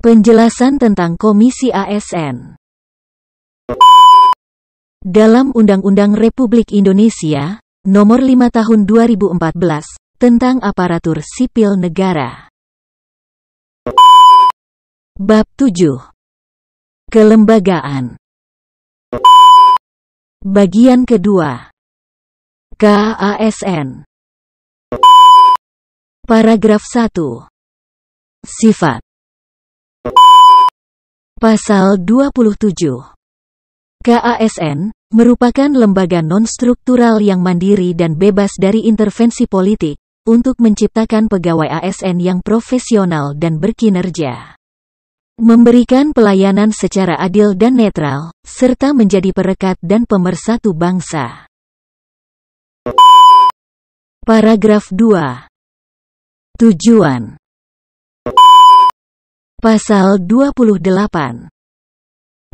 Penjelasan tentang Komisi ASN Dalam Undang-Undang Republik Indonesia, Nomor 5 Tahun 2014, tentang Aparatur Sipil Negara. Bab 7 Kelembagaan. Bagian kedua. KASN Paragraf 1 Sifat Pasal 27 KASN merupakan lembaga non-struktural yang mandiri dan bebas dari intervensi politik untuk menciptakan pegawai ASN yang profesional dan berkinerja. Memberikan pelayanan secara adil dan netral, serta menjadi perekat dan pemersatu bangsa. Paragraf 2 Tujuan Pasal 28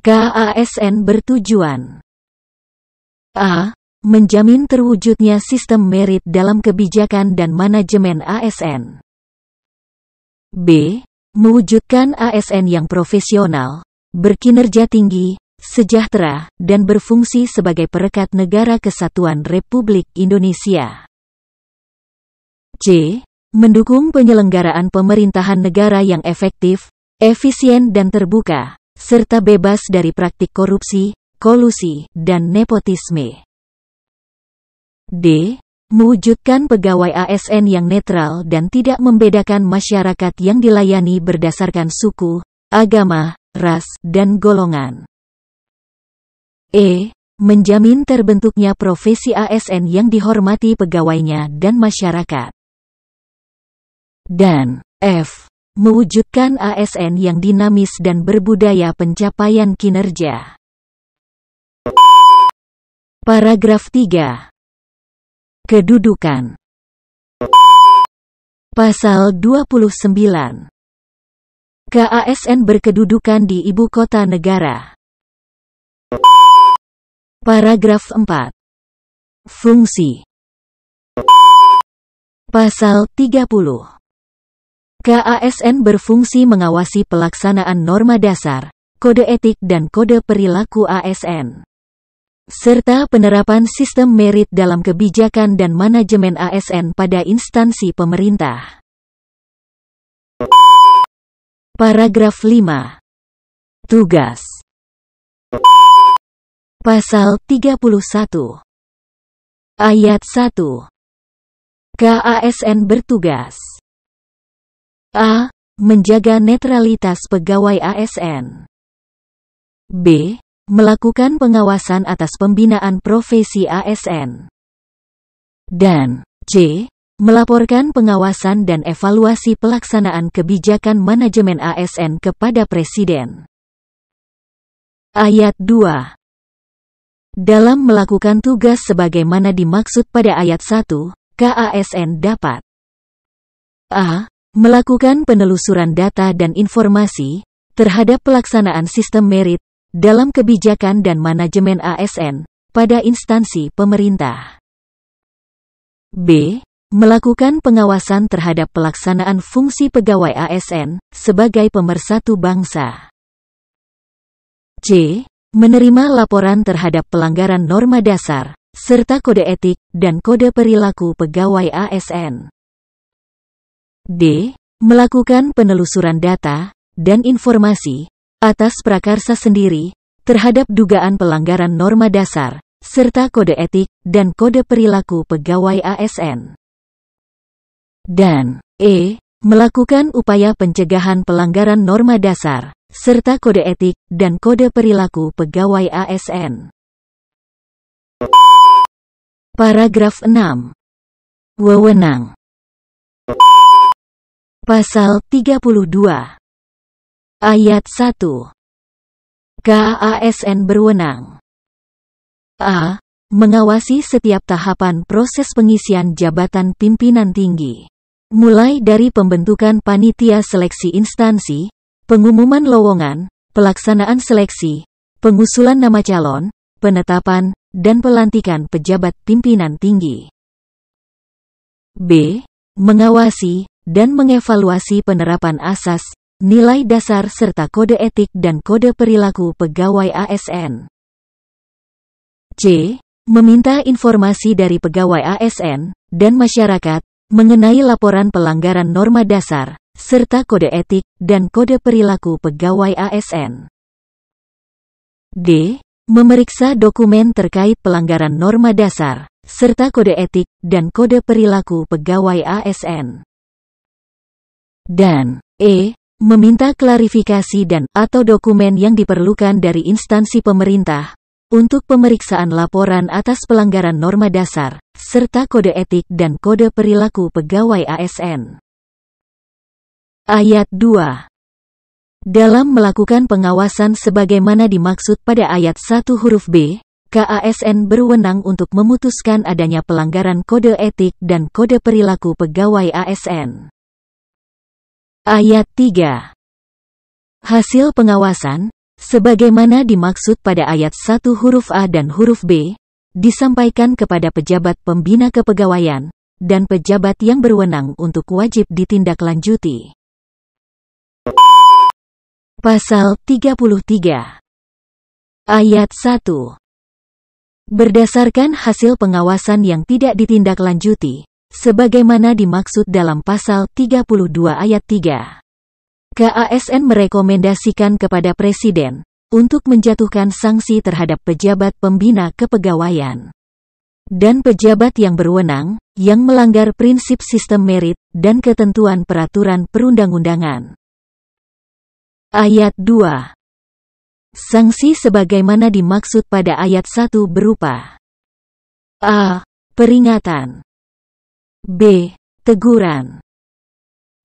KASN bertujuan A. Menjamin terwujudnya sistem merit dalam kebijakan dan manajemen ASN. B. Mewujudkan ASN yang profesional, berkinerja tinggi, sejahtera, dan berfungsi sebagai perekat negara kesatuan Republik Indonesia. C. Mendukung penyelenggaraan pemerintahan negara yang efektif, efisien dan terbuka, serta bebas dari praktik korupsi, kolusi, dan nepotisme. D. Mewujudkan pegawai ASN yang netral dan tidak membedakan masyarakat yang dilayani berdasarkan suku, agama, ras, dan golongan. E. Menjamin terbentuknya profesi ASN yang dihormati pegawainya dan masyarakat. Dan F mewujudkan ASN yang dinamis dan berbudaya pencapaian kinerja. Paragraf 3. Kedudukan Pasal 29 KASN berkedudukan di ibu kota negara. Paragraf 4. Fungsi Pasal 30 KASN berfungsi mengawasi pelaksanaan norma dasar, kode etik dan kode perilaku ASN. Serta penerapan sistem merit dalam kebijakan dan manajemen ASN pada instansi pemerintah. Paragraf 5. Tugas Pasal 31 Ayat 1 KASN bertugas A. Menjaga netralitas pegawai ASN. B. Melakukan pengawasan atas pembinaan profesi ASN. Dan C. Melaporkan pengawasan dan evaluasi pelaksanaan kebijakan manajemen ASN kepada Presiden. Ayat 2 Dalam melakukan tugas sebagaimana dimaksud pada ayat 1, KASN dapat A melakukan penelusuran data dan informasi terhadap pelaksanaan sistem merit dalam kebijakan dan manajemen ASN pada instansi pemerintah. B. Melakukan pengawasan terhadap pelaksanaan fungsi pegawai ASN sebagai pemersatu bangsa. C. Menerima laporan terhadap pelanggaran norma dasar, serta kode etik dan kode perilaku pegawai ASN. D. Melakukan penelusuran data dan informasi atas prakarsa sendiri terhadap dugaan pelanggaran norma dasar serta kode etik dan kode perilaku pegawai ASN. Dan E. Melakukan upaya pencegahan pelanggaran norma dasar serta kode etik dan kode perilaku pegawai ASN. Paragraf 6. Wewenang Pasal 32 Ayat 1 KASN berwenang A. Mengawasi setiap tahapan proses pengisian jabatan pimpinan tinggi. Mulai dari pembentukan panitia seleksi instansi, pengumuman lowongan, pelaksanaan seleksi, pengusulan nama calon, penetapan, dan pelantikan pejabat pimpinan tinggi. B. Mengawasi, dan mengevaluasi penerapan asas, nilai dasar serta kode etik dan kode perilaku pegawai ASN. C. Meminta informasi dari pegawai ASN dan masyarakat mengenai laporan pelanggaran norma dasar, serta kode etik dan kode perilaku pegawai ASN. D. Memeriksa dokumen terkait pelanggaran norma dasar, serta kode etik dan kode perilaku pegawai ASN. Dan E. Meminta klarifikasi dan atau dokumen yang diperlukan dari instansi pemerintah untuk pemeriksaan laporan atas pelanggaran norma dasar, serta kode etik dan kode perilaku pegawai ASN. Ayat 2 Dalam melakukan pengawasan sebagaimana dimaksud pada ayat 1 huruf B, KASN berwenang untuk memutuskan adanya pelanggaran kode etik dan kode perilaku pegawai ASN. Ayat 3 Hasil pengawasan, sebagaimana dimaksud pada ayat 1 huruf A dan huruf B, disampaikan kepada pejabat pembina kepegawaian, dan pejabat yang berwenang untuk wajib ditindaklanjuti. Pasal 33 Ayat 1 Berdasarkan hasil pengawasan yang tidak ditindaklanjuti, sebagaimana dimaksud dalam pasal 32 ayat 3. KASN merekomendasikan kepada Presiden untuk menjatuhkan sanksi terhadap pejabat pembina kepegawaian dan pejabat yang berwenang yang melanggar prinsip sistem merit dan ketentuan peraturan perundang-undangan. Ayat 2 Sanksi sebagaimana dimaksud pada ayat 1 berupa A. Peringatan B. Teguran.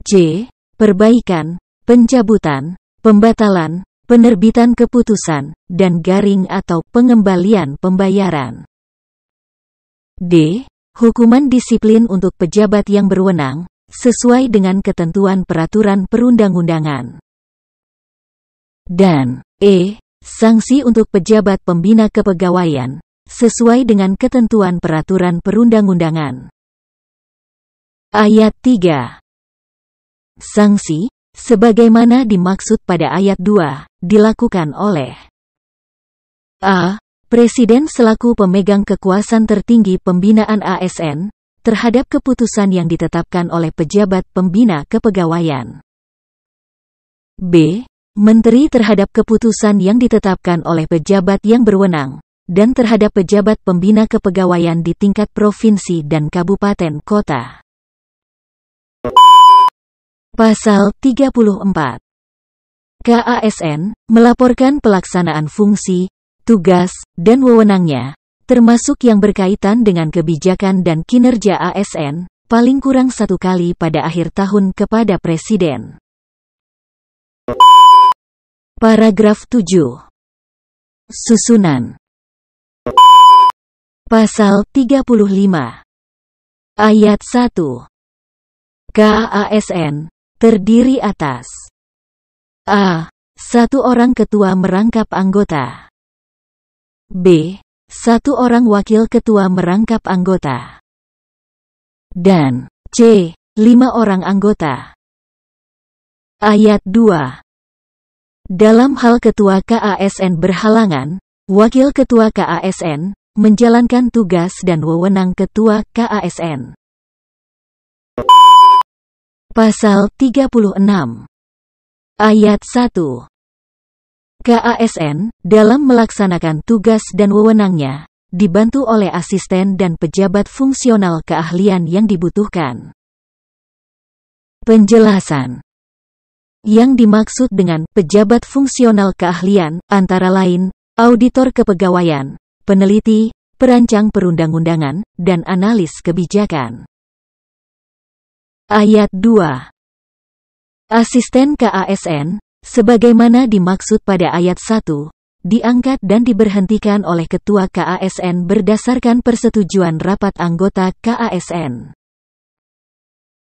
C. Perbaikan, pencabutan, pembatalan, penerbitan keputusan, dan garing atau pengembalian pembayaran. D. Hukuman disiplin untuk pejabat yang berwenang, sesuai dengan ketentuan peraturan perundang-undangan. Dan E. Sanksi untuk pejabat pembina kepegawaian, sesuai dengan ketentuan peraturan perundang-undangan. Ayat 3 Sanksi, sebagaimana dimaksud pada ayat 2, dilakukan oleh A. Presiden selaku pemegang kekuasaan tertinggi pembinaan ASN, terhadap keputusan yang ditetapkan oleh pejabat pembina kepegawaian. B. Menteri terhadap keputusan yang ditetapkan oleh pejabat yang berwenang, dan terhadap pejabat pembina kepegawaian di tingkat provinsi dan kabupaten kota. Pasal 34 KASN melaporkan pelaksanaan fungsi, tugas, dan wewenangnya, termasuk yang berkaitan dengan kebijakan dan kinerja ASN, paling kurang satu kali pada akhir tahun kepada Presiden. Paragraf 7 Susunan. Pasal 35 Ayat 1 KASN terdiri atas A. Satu orang ketua merangkap anggota B. Satu orang wakil ketua merangkap anggota dan C. Lima orang anggota Ayat 2 Dalam hal ketua KASN berhalangan, wakil ketua KASN menjalankan tugas dan wewenang ketua KASN. Pasal 36 Ayat 1 KASN, dalam melaksanakan tugas dan wewenangnya, dibantu oleh asisten dan pejabat fungsional keahlian yang dibutuhkan. Penjelasan Yang dimaksud dengan pejabat fungsional keahlian, antara lain, auditor kepegawaian, peneliti, perancang perundang-undangan, dan analis kebijakan. Ayat 2 Asisten KASN, sebagaimana dimaksud pada ayat 1, diangkat dan diberhentikan oleh Ketua KASN berdasarkan persetujuan rapat anggota KASN.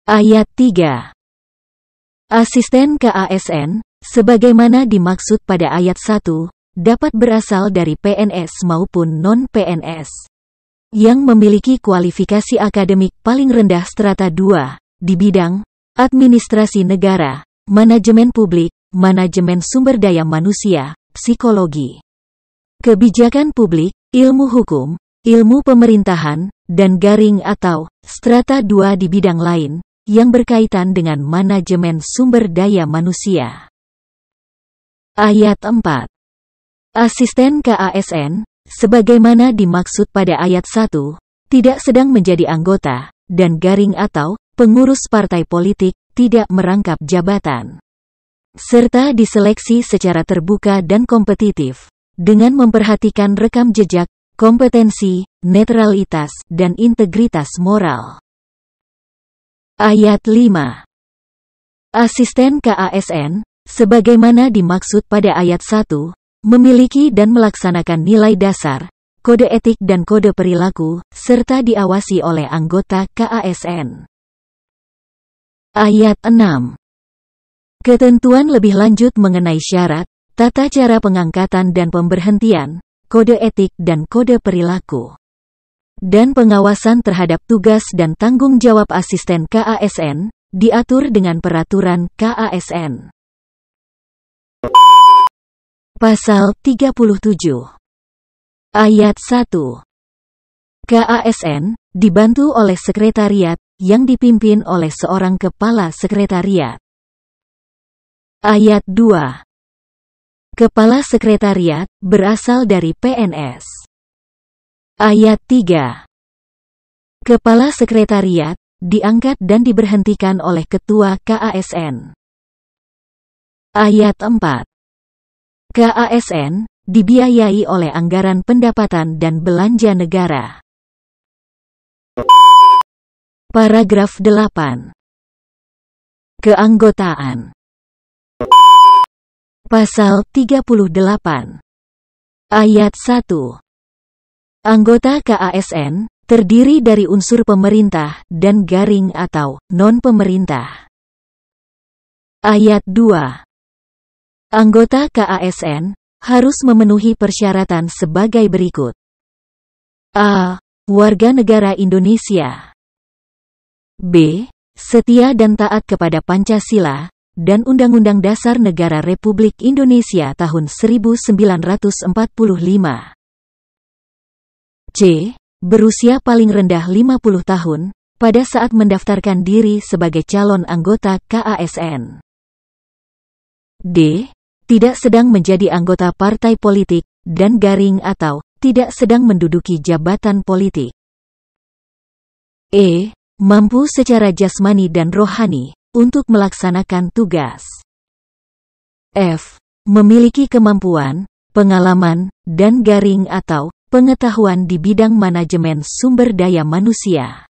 Ayat 3 Asisten KASN, sebagaimana dimaksud pada ayat 1, dapat berasal dari PNS maupun non-PNS yang memiliki kualifikasi akademik paling rendah strata 2 di bidang administrasi negara, manajemen publik, manajemen sumber daya manusia, psikologi, kebijakan publik, ilmu hukum, ilmu pemerintahan, dan garing atau strata 2 di bidang lain yang berkaitan dengan manajemen sumber daya manusia. Ayat 4. Asisten KASN, sebagaimana dimaksud pada ayat 1, tidak sedang menjadi anggota, dan garing atau pengurus partai politik, tidak merangkap jabatan. Serta diseleksi secara terbuka dan kompetitif, dengan memperhatikan rekam jejak, kompetensi, netralitas, dan integritas moral. Ayat 5 Asisten KASN, sebagaimana dimaksud pada ayat 1, memiliki dan melaksanakan nilai dasar, kode etik dan kode perilaku, serta diawasi oleh anggota KASN. Ayat 6 Ketentuan lebih lanjut mengenai syarat, tata cara pengangkatan dan pemberhentian, kode etik dan kode perilaku dan pengawasan terhadap tugas dan tanggung jawab asisten KASN, diatur dengan peraturan KASN. Pasal 37 Ayat 1 KASN, dibantu oleh sekretariat, yang dipimpin oleh seorang kepala sekretariat. Ayat 2 Kepala sekretariat, berasal dari PNS. Ayat 3 Kepala Sekretariat, diangkat dan diberhentikan oleh Ketua KASN. Ayat 4 KASN, dibiayai oleh anggaran pendapatan dan belanja negara. Paragraf 8 Keanggotaan Pasal 38 Ayat 1 Anggota KASN terdiri dari unsur pemerintah dan garing atau non-pemerintah. Ayat 2. Anggota KASN harus memenuhi persyaratan sebagai berikut. A. Warga negara Indonesia. B. Setia dan taat kepada Pancasila dan Undang-Undang Dasar Negara Republik Indonesia tahun 1945. C. Berusia paling rendah 50 tahun, pada saat mendaftarkan diri sebagai calon anggota KASN. D. Tidak sedang menjadi anggota partai politik, dan garing atau tidak sedang menduduki jabatan politik. E. Mampu secara jasmani dan rohani, untuk melaksanakan tugas. F. Memiliki kemampuan, pengalaman, dan garing atau Pengetahuan di bidang manajemen sumber daya manusia.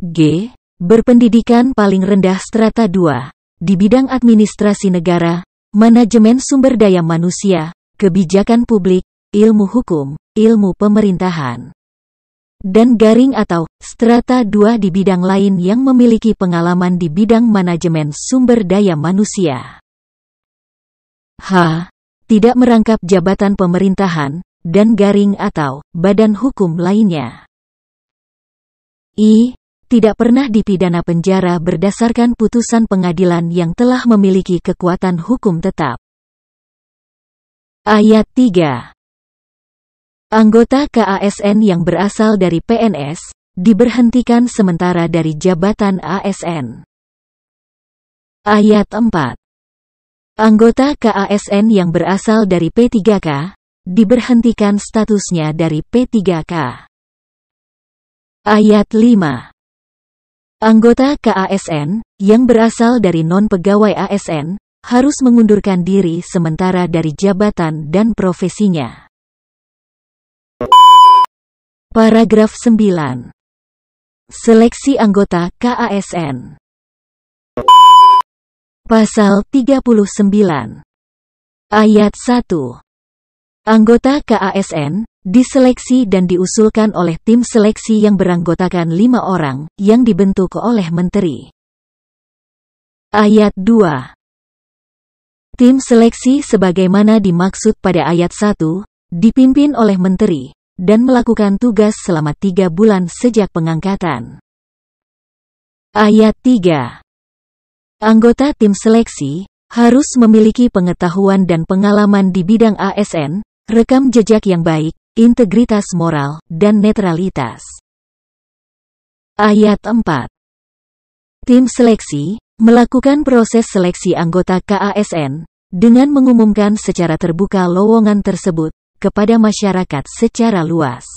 G. Berpendidikan paling rendah strata 2, di bidang administrasi negara, manajemen sumber daya manusia, kebijakan publik, ilmu hukum, ilmu pemerintahan. Dan garing atau strata 2 di bidang lain yang memiliki pengalaman di bidang manajemen sumber daya manusia. H. Tidak merangkap jabatan pemerintahan, dan garing atau badan hukum lainnya. I. Tidak pernah dipidana penjara berdasarkan putusan pengadilan yang telah memiliki kekuatan hukum tetap. Ayat 3 Anggota KASN yang berasal dari PNS, diberhentikan sementara dari jabatan ASN. Ayat 4 Anggota KASN yang berasal dari P3K, diberhentikan statusnya dari P3K. Ayat 5 Anggota KASN, yang berasal dari non-pegawai ASN, harus mengundurkan diri sementara dari jabatan dan profesinya. Paragraf 9 Seleksi anggota KASN Pasal 39 Ayat 1 Anggota KASN diseleksi dan diusulkan oleh tim seleksi yang beranggotakan lima orang, yang dibentuk oleh Menteri. Ayat 2 Tim seleksi sebagaimana dimaksud pada ayat 1, dipimpin oleh Menteri, dan melakukan tugas selama tiga bulan sejak pengangkatan. Ayat 3 Anggota tim seleksi harus memiliki pengetahuan dan pengalaman di bidang ASN, rekam jejak yang baik, integritas moral, dan netralitas. Ayat 4 Tim seleksi melakukan proses seleksi anggota KASN dengan mengumumkan secara terbuka lowongan tersebut kepada masyarakat secara luas.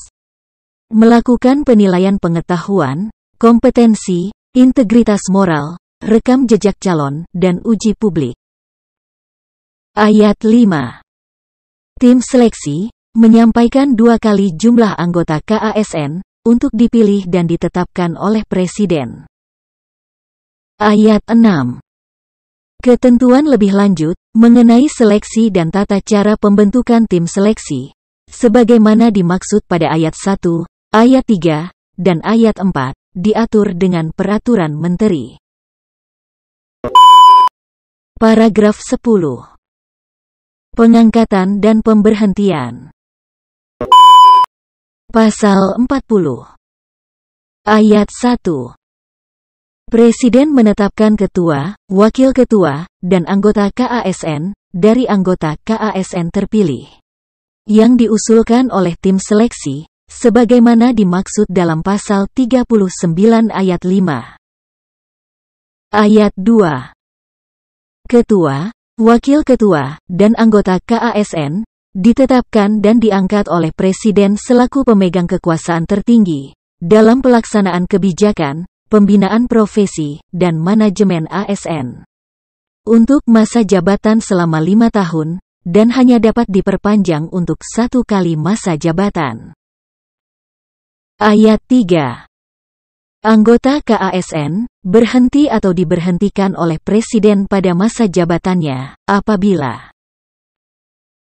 Melakukan penilaian pengetahuan, kompetensi, integritas moral, rekam jejak calon, dan uji publik. Ayat 5 Tim seleksi menyampaikan dua kali jumlah anggota KASN untuk dipilih dan ditetapkan oleh Presiden. Ayat 6 Ketentuan lebih lanjut mengenai seleksi dan tata cara pembentukan tim seleksi, sebagaimana dimaksud pada ayat 1, ayat 3, dan ayat 4, diatur dengan peraturan menteri. Paragraf 10 Pengangkatan dan pemberhentian. Pasal 40 Ayat 1 Presiden menetapkan ketua, wakil ketua, dan anggota KASN dari anggota KASN terpilih yang diusulkan oleh tim seleksi sebagaimana dimaksud dalam pasal 39 ayat 5. Ayat 2. Ketua, wakil ketua, dan anggota KASN ditetapkan dan diangkat oleh presiden selaku pemegang kekuasaan tertinggi dalam pelaksanaan kebijakan pembinaan profesi, dan manajemen ASN. Untuk masa jabatan selama lima tahun, dan hanya dapat diperpanjang untuk satu kali masa jabatan. Ayat 3 Anggota KASN berhenti atau diberhentikan oleh Presiden pada masa jabatannya apabila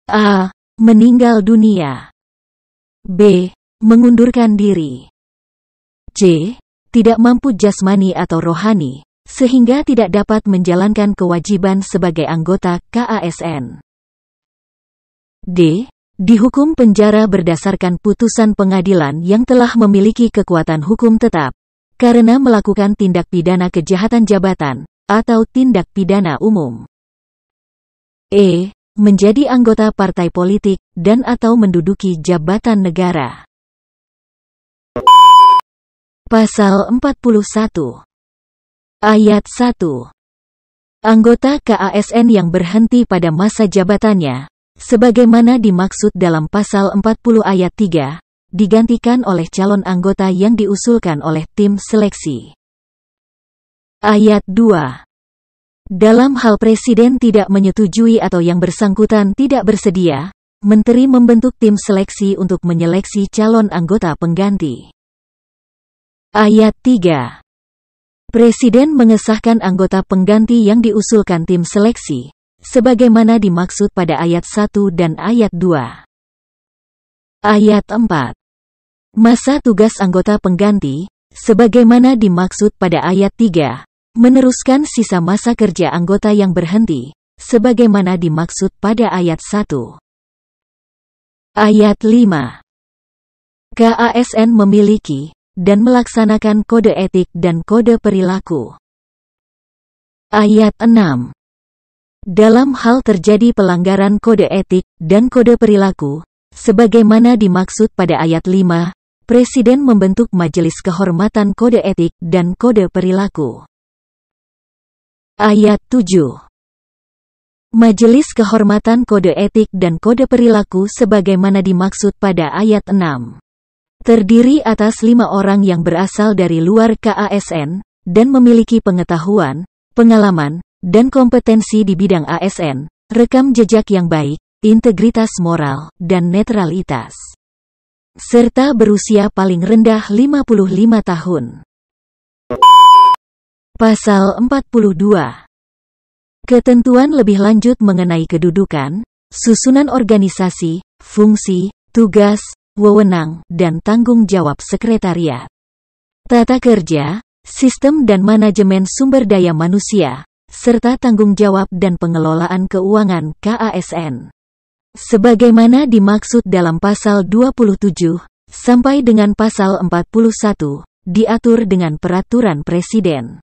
A. Meninggal dunia B. Mengundurkan diri C tidak mampu jasmani atau rohani, sehingga tidak dapat menjalankan kewajiban sebagai anggota KASN. D. Dihukum penjara berdasarkan putusan pengadilan yang telah memiliki kekuatan hukum tetap, karena melakukan tindak pidana kejahatan jabatan, atau tindak pidana umum. E. Menjadi anggota partai politik, dan atau menduduki jabatan negara. Pasal 41 Ayat 1 Anggota KASN yang berhenti pada masa jabatannya, sebagaimana dimaksud dalam pasal 40 ayat 3, digantikan oleh calon anggota yang diusulkan oleh tim seleksi. Ayat 2 Dalam hal Presiden tidak menyetujui atau yang bersangkutan tidak bersedia, Menteri membentuk tim seleksi untuk menyeleksi calon anggota pengganti. Ayat 3 Presiden mengesahkan anggota pengganti yang diusulkan tim seleksi, sebagaimana dimaksud pada ayat 1 dan ayat 2. Ayat 4 Masa tugas anggota pengganti, sebagaimana dimaksud pada ayat 3, meneruskan sisa masa kerja anggota yang berhenti, sebagaimana dimaksud pada ayat 1. Ayat 5 KASN memiliki dan melaksanakan kode etik dan kode perilaku. Ayat 6 Dalam hal terjadi pelanggaran kode etik dan kode perilaku, sebagaimana dimaksud pada ayat 5, Presiden membentuk Majelis Kehormatan Kode Etik dan Kode Perilaku. Ayat 7 Majelis Kehormatan Kode Etik dan Kode Perilaku sebagaimana dimaksud pada ayat 6 terdiri atas lima orang yang berasal dari luar KASN, dan memiliki pengetahuan, pengalaman, dan kompetensi di bidang ASN, rekam jejak yang baik, integritas moral, dan netralitas. Serta berusia paling rendah 55 tahun. Pasal 42 Ketentuan lebih lanjut mengenai kedudukan, susunan organisasi, fungsi, tugas, wewenang, dan tanggung jawab sekretariat. Tata kerja, sistem dan manajemen sumber daya manusia, serta tanggung jawab dan pengelolaan keuangan KASN. Sebagaimana dimaksud dalam pasal 27 sampai dengan pasal 41, diatur dengan peraturan presiden.